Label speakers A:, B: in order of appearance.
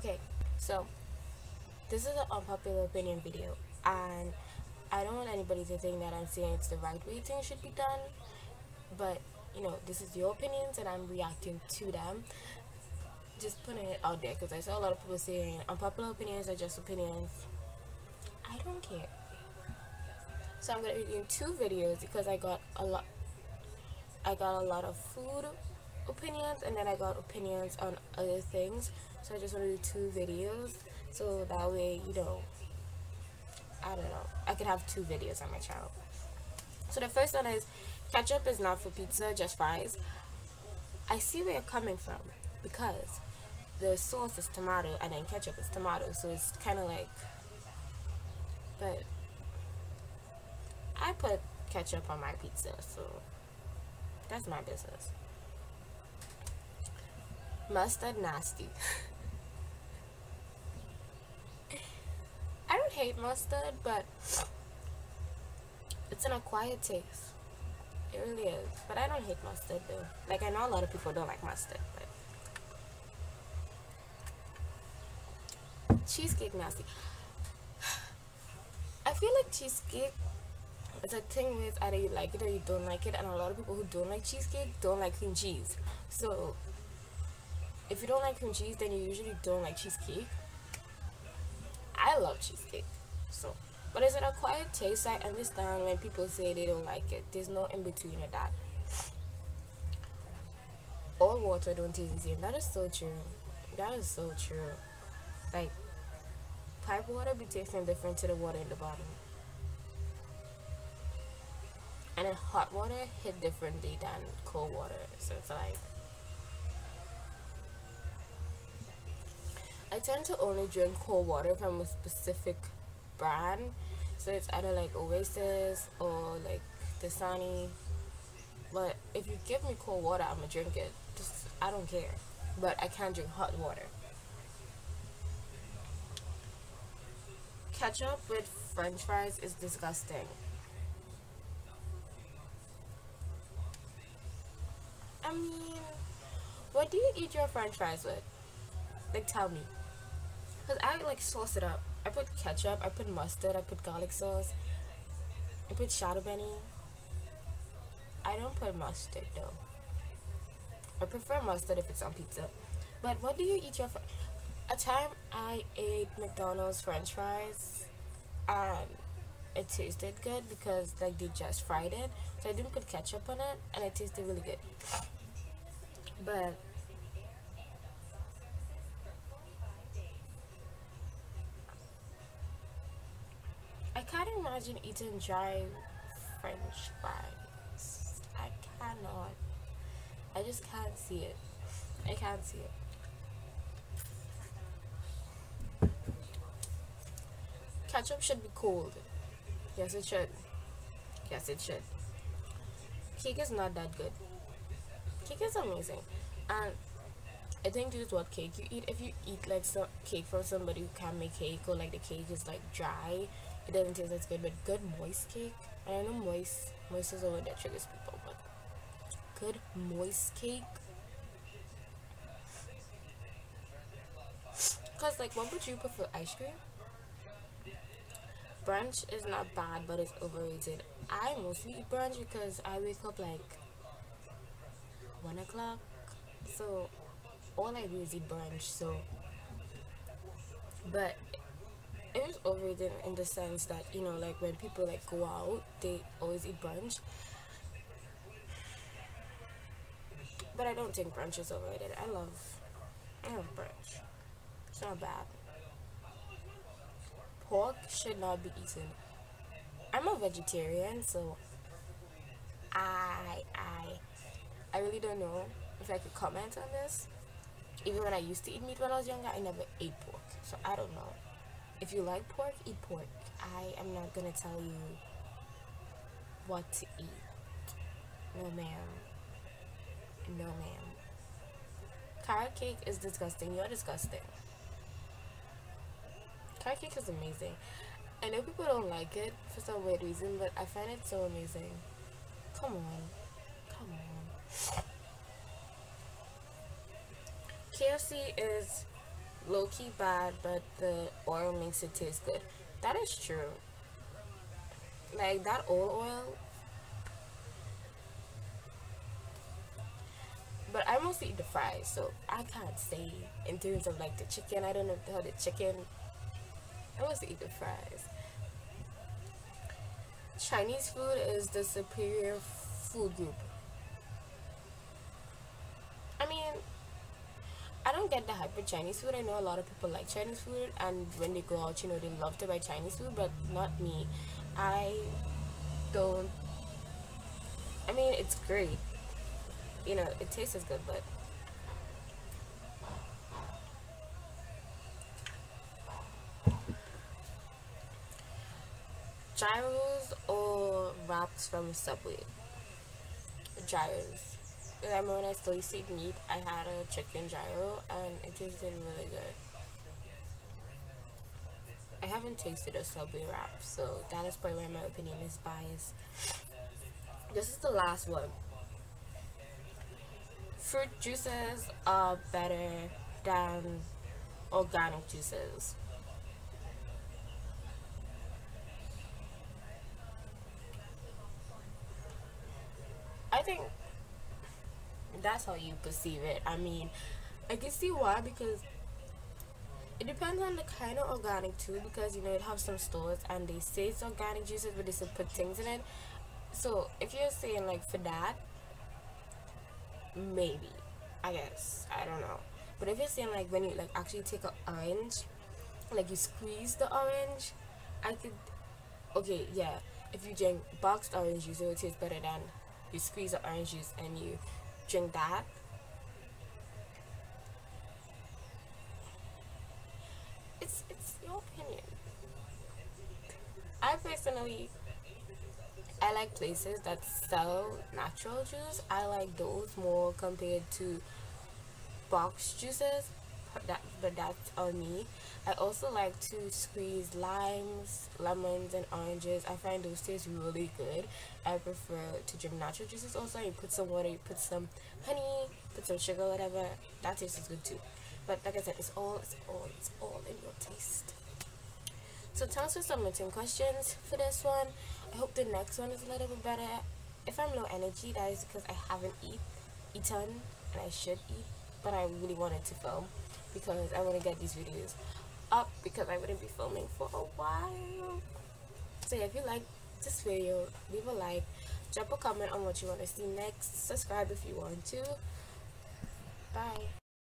A: Okay, so this is an unpopular opinion video, and I don't want anybody to think that I'm saying it's the right way things should be done, but you know, this is your opinions, and I'm reacting to them. Just putting it out there because I saw a lot of people saying unpopular opinions are just opinions. I don't care. So I'm gonna be doing two videos because I got a lot. I got a lot of food opinions, and then I got opinions on other things. So I just want to do two videos, so that way you know. I don't know. I could have two videos on my channel. So the first one is ketchup is not for pizza, just fries. I see where you're coming from because the sauce is tomato and then ketchup is tomato, so it's kind of like. But I put ketchup on my pizza, so that's my business. Mustard nasty. I don't hate mustard, but it's an acquired taste. It really is. But I don't hate mustard though. Like I know a lot of people don't like mustard, but cheesecake nasty. I feel like cheesecake is a thing with either you like it or you don't like it, and a lot of people who don't like cheesecake don't like cream cheese. So if you don't like cream cheese, then you usually don't like cheesecake. I love cheesecake, so. But is it acquired taste? I understand when people say they don't like it. There's no in between of that. All water don't taste the same. That is so true. That is so true. Like pipe water be tasting different to the water in the bottom. And then hot water hit differently than cold water. So it's like I tend to only drink cold water from a specific brand. So it's either like Oasis or like Dasani. But if you give me cold water, I'm gonna drink it. Just I don't care. But I can't drink hot water. Ketchup with french fries is disgusting. I mean, what do you eat your french fries with? Like, tell me. Because I like sauce it up. I put ketchup, I put mustard, I put garlic sauce, I put shadow benny. I don't put mustard though. I prefer mustard if it's on pizza. But what do you eat your fr- A time I ate McDonald's french fries and it tasted good because like they just fried it. So I didn't put ketchup on it and it tasted really good. But can't imagine eating dry french fries. I cannot. I just can't see it. I can't see it. Ketchup should be cold. Yes, it should. Yes, it should. Cake is not that good. Cake is amazing. And I think this is what cake you eat. If you eat like some cake from somebody who can't make cake or like the cake is like dry, it doesn't taste as good. But good moist cake, I don't know moist moist is a word that triggers people, but good moist cake. Cause like, what would you prefer? Ice cream? Brunch is not bad, but it's overrated. I mostly eat brunch because I wake up like one o'clock, so all I do is eat brunch. So, but overrated in the sense that you know, like when people like go out, they always eat brunch. But I don't think brunch is overrated. I love, I love brunch. It's not bad. Pork should not be eaten. I'm a vegetarian, so I I I really don't know if I could comment on this. Even when I used to eat meat when I was younger, I never ate pork, so I don't know. If you like pork, eat pork. I am not gonna tell you what to eat. No, ma'am. No, ma'am. Carrot cake is disgusting. You're disgusting. Carrot cake is amazing. I know people don't like it for some weird reason, but I find it so amazing. Come on. Come on. KFC is low key bad, but the oil makes it taste good. That is true. Like that old oil. But I mostly eat the fries, so I can't say in terms of like the chicken. I don't know how the chicken. I mostly eat the fries. Chinese food is the superior food group. I mean, I don't get the hype with Chinese food. I know a lot of people like Chinese food, and when they go out, you know, they love to buy Chinese food, but not me. I don't. I mean, it's great. You know, it tastes as good, but. Gyros or wraps from Subway? Gyros. Remember when I to eat meat, I had a chicken gyro and it tasted really good. I haven't tasted a Subway wrap, so that is probably why my opinion is biased. This is the last one. Fruit juices are better than organic juices. I think that's how you perceive it. I mean, I can see why because it depends on the kind of organic too because you know it have some stores and they say it's organic juices but they still put things in it. So if you're saying like for that maybe i guess. I don't know. But if you're saying like when you like actually take an orange like you squeeze the orange i could okay yeah if you drink boxed orange juice it will taste better than you squeeze the orange juice and you drink that it's it's your opinion. I personally I like places that sell natural juice. I like those more compared to box juices. That but that's on me. I also like to squeeze limes, lemons, and oranges. I find those taste really good. I prefer to drink natural juices. Also, you put some water, you put some honey, put some sugar, whatever. That tastes good too. But like I said, it's all, it's all, it's all in your taste. So thanks for submitting questions for this one. I hope the next one is a little bit better. If I'm low energy, that is because I haven't eat, eaten, and I should eat, but I really wanted to film because I want to get these videos up because I wouldn't be filming for a while. So yeah, if you like this video, leave a like, drop a comment on what you want to see next, subscribe if you want to. Bye.